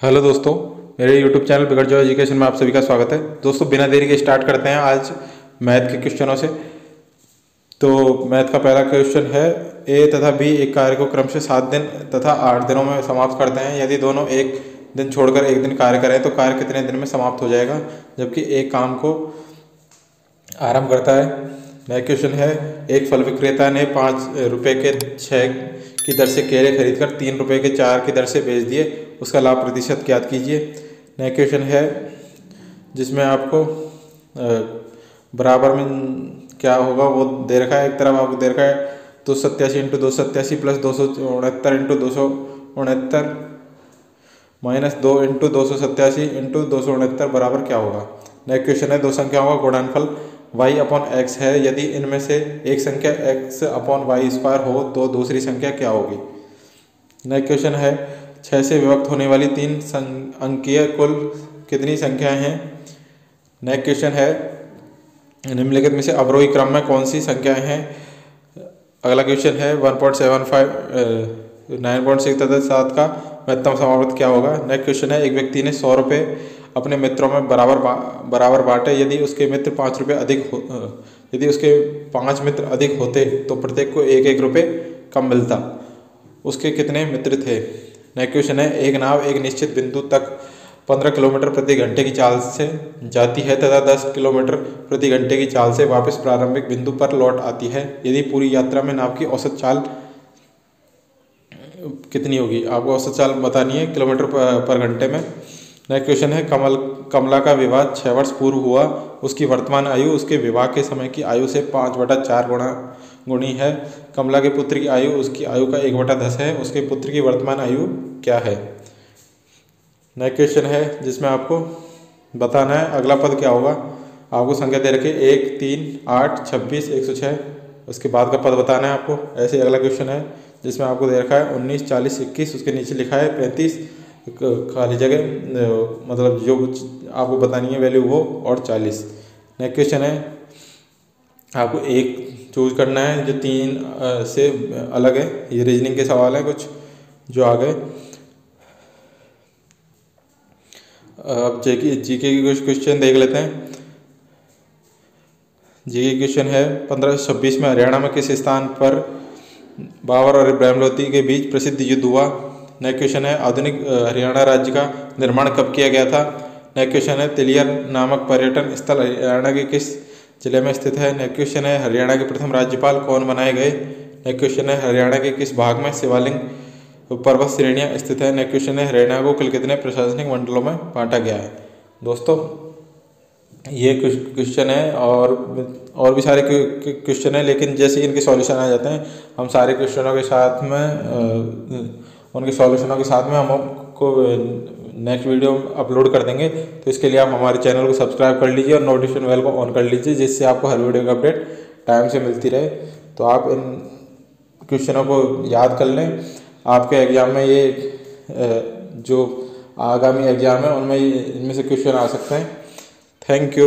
Hello दोस्तों, मेरे YouTube channel बिगड़ जो एजुकेशन में आप सभी का स्वागत है। दोस्तों, बिना देरी के स्टार्ट करते हैं आज मैथ के क्वेश्चनों से। तो मैथ का पहला क्वेश्चन है ए तथा बी एक कार्य को क्रम से सात दिन तथा आठ दिनों में समाप्त करते हैं। यदि दोनों एक दिन छोड़कर एक दिन कार्य करें तो कार्य कितने दिन में समाप्त हो जाएगा? जबकि एक काम को आरंभ करता है। नया क्वेश्चन है, एक फल विक्रेता ने पाँच रुपये के छः की दर से केले खरीदकर तीन रुपये के चार की दर से बेच दिए। उसका लाभ प्रतिशत ज्ञात कीजिए। नया क्वेश्चन है, जिसमें आपको बराबर में क्या होगा वो दे रखा है, एक तरफ़ आपको दे रखा है दो सत्यासी इंटू दो सत्यासी प्लस दो सौ उनहत्तर इंटू दो सौ उनहत्तर माइनस दो इंटू दो सौ सत्यासी इंटू दो सौ उनहत्तर बराबर क्या होगा? नेक्स्ट क्वेश्चन है, दो संख्याओं का गुणनफल y अपॉन एक्स है, यदि इनमें से एक संख्या x अपॉन वाई स्क्वायर हो तो दूसरी संख्या क्या होगी? नेक्स्ट क्वेश्चन है छः से विभक्त होने वाली तीन अंकीय कुल कितनी संख्याएँ हैं? नेक्स्ट क्वेश्चन है, निम्नलिखित में से अवरोही क्रम में कौन सी संख्याएँ हैं? अगला क्वेश्चन है one point seven five nine point six तथा सात का महत्तम समावर्त क्या होगा? नेक्स्ट क्वेश्चन है एक व्यक्ति ने सौ रुपये अपने मित्रों में बराबर बा, बराबर बांटे। यदि उसके मित्र पाँच रुपये अधिक हो यदि उसके पाँच मित्र अधिक होते तो प्रत्येक को एक एक रुपये कम मिलता। उसके कितने मित्र थे? नेक्स्ट क्वेश्चन है एक नाव एक निश्चित बिंदु तक पंद्रह किलोमीटर प्रति घंटे की चाल से जाती है तथा दस किलोमीटर प्रति घंटे की चाल से वापस प्रारंभिक बिंदु पर लौट आती है। यदि पूरी यात्रा में नाव की औसत चाल कितनी होगी? आपको औसत चाल बतानी है किलोमीटर पर घंटे में। नेक्स्ट क्वेश्चन है, कमल, कमला का विवाह छः वर्ष पूर्व हुआ। उसकी वर्तमान आयु, उसके विवाह के समय की आयु से पाँच बटा चार गुणा, गुणी है। कमला के पुत्र की आयु, उसकी आयु का एक बटा दस है। उसके पुत्र की वर्तमान आयु क्या है? नेक्स्ट क्वेश्चन है, जिसमें आपको बताना है, अगला पद क्या होगा? आपको संख्या दे रखे एक, तीन, आठ, छब्बीस, एक सौ छः उसके बाद का पद बताना है आपको। ऐसे अगला क्वेश्चन है जिसमें आपको दे रखा है उन्नीस, चालीस, इक्कीस, उसके नीचे लिखा है पैंतीस खाली जगह मतलब जो आपको बतानी है वैल्यू वो, और चालीस। नेक्स्ट क्वेश्चन है, आपको एक चूज़ करना है, जो तीन से अलग है। ये रीजनिंग के सवाल हैं कुछ, जो आ गए अब जेके जीके के कुछ क्वेश्चन देख लेते हैं। जीके क्वेश्चन है, पंद्रह छब्बीस में हरियाणा में किस स्थान पर बाबर और इब्राहिम के बीच प्रसिद्ध युद्ध हुआ। नेक्स्ट क्वेश्चन है आधुनिक हरियाणा राज्य का निर्माण कब किया गया था? नेक्स्ट क्वेश्चन है तिलियर नामक पर्यटन स्थल हरियाणा के किस ज़िले में स्थित है? नेक्स्ट क्वेश्चन है हरियाणा के प्रथम राज्यपाल कौन बनाए गए? नेक्स्ट क्वेश्चन है हरियाणा के किस भाग में? शिवालिंग पर्वत श्रेणियाँ स्थित है। नेक्स्ट क्वेश्चन है हरियाणा को कल कितने प्रशासनिक मंडलों में बांटा गया है? दोस्तों ये क्वेश्चन है और और भी सारे क्वेश्चन है, लेकिन जैसे ही इनके सॉल्यूशन आ जाते हैं, हम सारे क्वेश्चनों के साथ में उनके सॉल्यूशनों के साथ में हम आपको नेक्स्ट वीडियो अपलोड कर देंगे। तो इसके लिए आप हमारे चैनल को सब्सक्राइब कर लीजिए और नोटिफिकेशन बेल को ऑन कर लीजिए, जिससे आपको हर वीडियो का अपडेट टाइम से मिलती रहे। तो आप इन क्वेश्चनों को याद कर लें। आपके एग्ज़ाम में ये जो आगामी एग्ज़ाम है, उनमें इनमें से क्वेश्चन आ सकते हैं। Thank you